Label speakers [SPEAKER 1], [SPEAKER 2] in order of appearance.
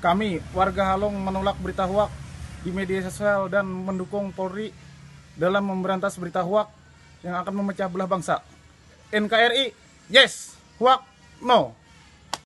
[SPEAKER 1] Kami, warga Halong menolak berita hoax di media sosial dan mendukung Polri dalam memberantas berita hoax yang akan memecah belah bangsa. NKRI, yes, hoax no.